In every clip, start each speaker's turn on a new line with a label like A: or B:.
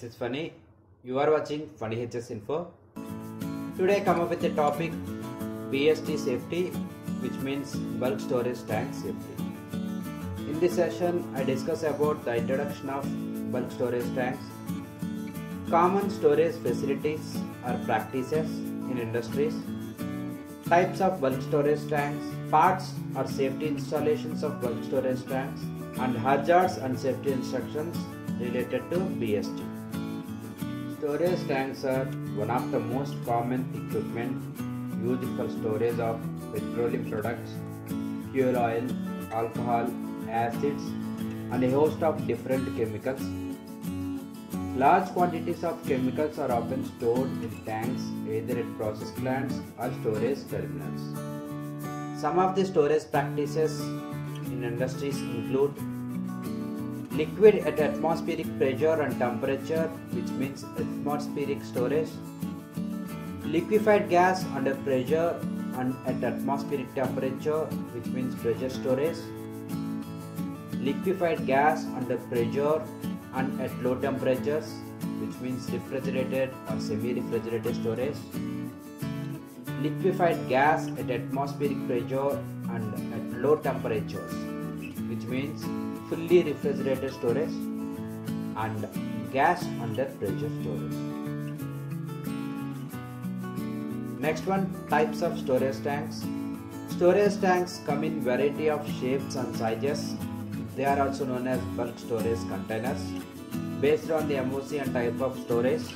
A: this is Phani. You are watching Phani EHS Info. Today I come up with the topic BST safety, which means bulk storage tank safety. In this session, I discuss about the introduction of bulk storage tanks, common storage facilities or practices in industries, types of bulk storage tanks, parts or safety installations of bulk storage tanks, and hazards and safety instructions related to BST. Storage tanks are one of the most common equipment used for storage of petroleum products, fuel oil, alcohol, acids, and a host of different chemicals. Large quantities of chemicals are often stored in tanks either at process plants or storage terminals. Some of the storage practices in industries include liquid at atmospheric pressure and temperature, which means atmospheric storage, liquefied gas under pressure and at atmospheric temperature, which means pressure storage, liquefied gas under pressure and at low temperatures, which means refrigerated or semi-refrigerated storage, liquefied gas at atmospheric pressure and at low temperatures, which means fully refrigerated storage and gas under pressure storage. Next one types of storage tanks. Storage tanks come in variety of shapes and sizes. They are also known as bulk storage containers. Based on the MOC and type of storage,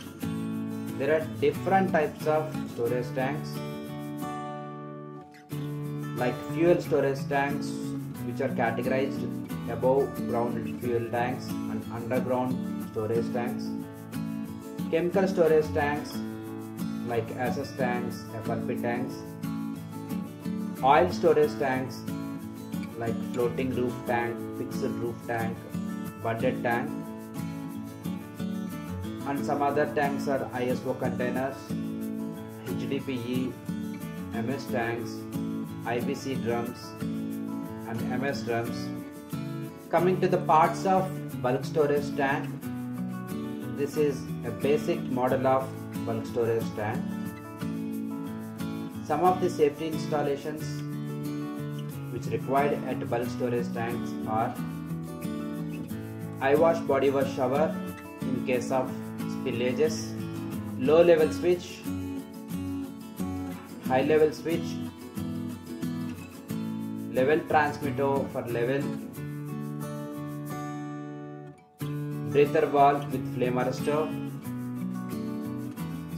A: there are different types of storage tanks like fuel storage tanks which are categorized above ground fuel tanks and underground storage tanks. Chemical storage tanks like SS tanks, FRP tanks. Oil storage tanks like floating roof tank, fixed roof tank, bunded tank. And some other tanks are ISO containers, HDPE, MS tanks, IBC drums and MS drums. Coming to the parts of bulk storage tank, this is a basic model of bulk storage tank. Some of the safety installations which required at bulk storage tanks are eye wash body wash shower in case of spillages, low level switch, high level switch, level transmitter for level, breather valve with flame arrestor,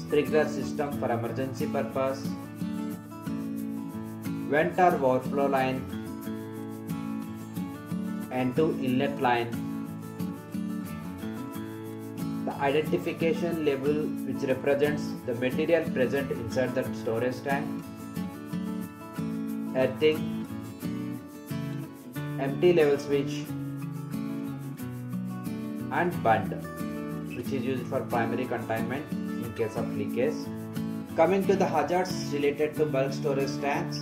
A: sprinkler system for emergency purpose, vent or overflow line, and two inlet line. The identification label which represents the material present inside the storage tank, earthing, empty level switch and bund which is used for primary containment in case of leakage. Coming to the hazards related to bulk storage tanks,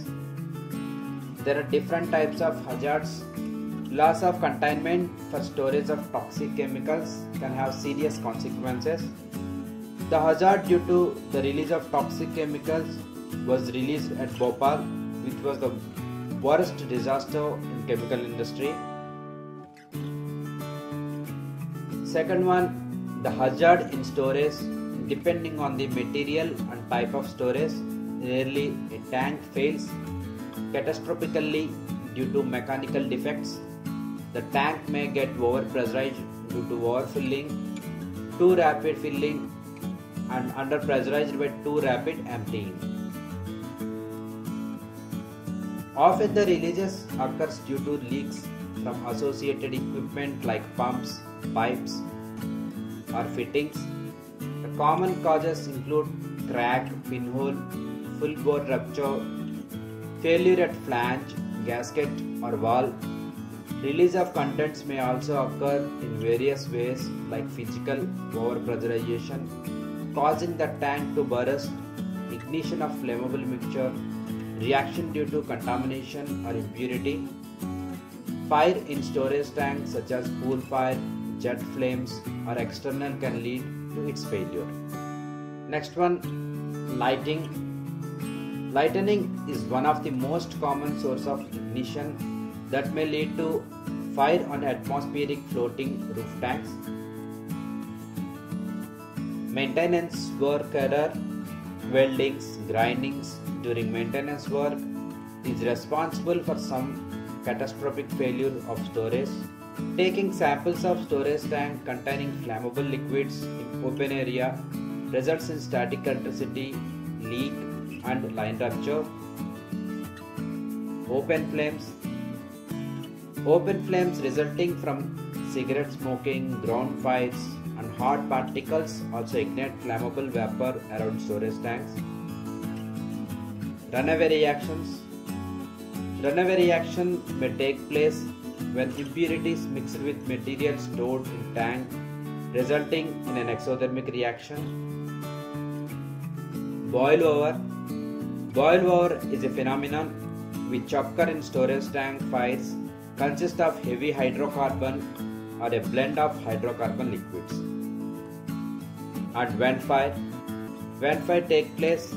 A: there are different types of hazards. Loss of containment for storage of toxic chemicals can have serious consequences. The hazard due to the release of toxic chemicals was released at Bhopal, which was the worst disaster in chemical industry. Second one, the hazard in storage depending on the material and type of storage. Rarely a tank fails catastrophically due to mechanical defects. The tank may get overpressurized due to overfilling, too rapid filling, and underpressurized by too rapid emptying. Often the releases occurs due to leaks from associated equipment like pumps, pipes, or fittings. The common causes include crack, pinhole, full bore rupture, failure at flange, gasket, or valve. Release of contents may also occur in various ways like physical overpressurization, causing the tank to burst, ignition of flammable mixture, reaction due to contamination or impurity, fire in storage tanks such as pool fire, jet flames or external can lead to its failure. Next one, lighting. Lightning is one of the most common source of ignition that may lead to fire on atmospheric floating roof tanks. Maintenance work error, weldings, grindings during maintenance work is responsible for some catastrophic failure of storage. Taking samples of storage tank containing flammable liquids in open area results in static electricity, leak and line rupture. Open flames Open flames resulting from cigarette smoking, ground fires, and hot particles also ignite flammable vapor around storage tanks. Runaway reactions Runaway reaction may take place when impurities mixed with material stored in tank resulting in an exothermic reaction. Boil over Boil over is a phenomenon which occur in storage tank fires consist of heavy hydrocarbon or a blend of hydrocarbon liquids. And vent fire. Vent fire take place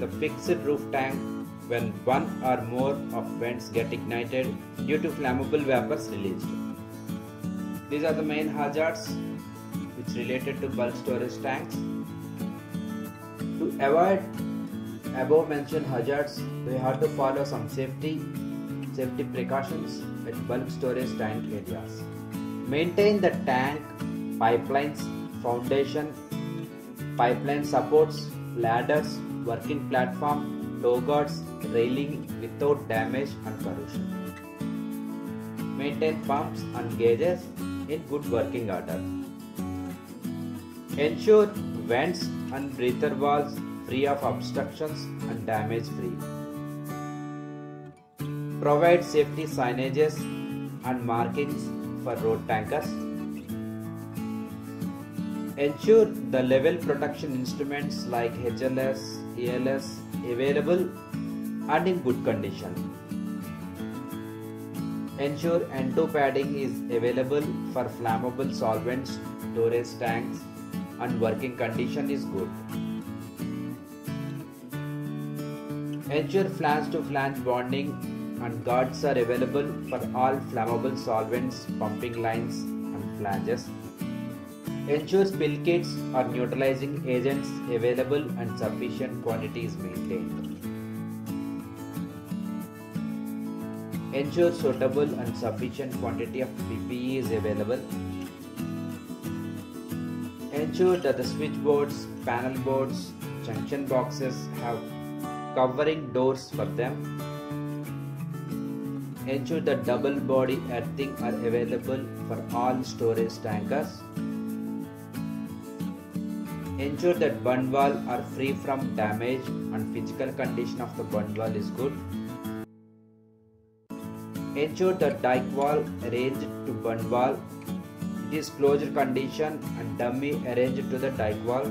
A: the fixed roof tank when one or more of vents get ignited due to flammable vapors released. These are the main hazards which related to bulk storage tanks. To avoid above mentioned hazards, we have to follow some safety safety precautions at bulk storage tank areas. Maintain the tank, pipelines, foundation, pipeline supports, ladders, working platform, toe guards, railing without damage and corrosion. Maintain pumps and gauges in good working order. Ensure vents and breather valves free of obstructions and damage free. Provide safety signages and markings for road tankers. Ensure the level protection instruments like HLS, ELS available and in good condition. Ensure N2 padding is available for flammable solvents, storage tanks and working condition is good. Ensure flange to flange bonding and guards are available for all flammable solvents, pumping lines and flanges. Ensure spill kits or neutralizing agents available and sufficient quantity is maintained. Ensure suitable and sufficient quantity of PPE is available. Ensure that the switchboards, panel boards, junction boxes have covering doors for them Ensure that double body earthing are available for all storage tankers. Ensure that bund wall are free from damage and physical condition of the bund wall is good. Ensure the dike wall arranged to bund wall it is closed condition and dummy arranged to the dike wall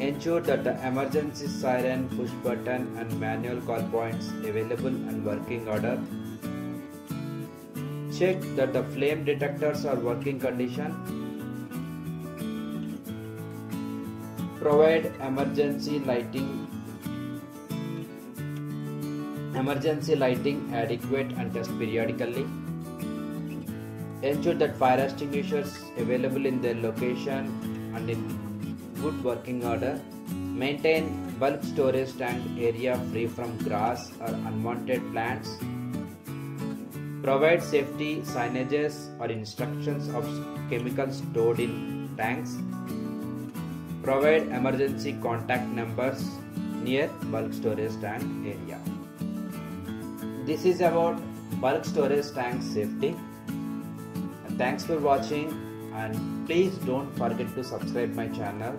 A: Ensure that the emergency siren, push button and manual call points available and working order. Check that the flame detectors are working condition. Provide emergency lighting emergency lighting adequate and test periodically. Ensure that fire extinguishers available in their location and in good working order. Maintain bulk storage tank area free from grass or unwanted plants. Provide safety signages or instructions of chemicals stored in tanks. Provide emergency contact numbers near bulk storage tank area. This is about bulk storage tank safety. Thanks for watching and please don't forget to subscribe my channel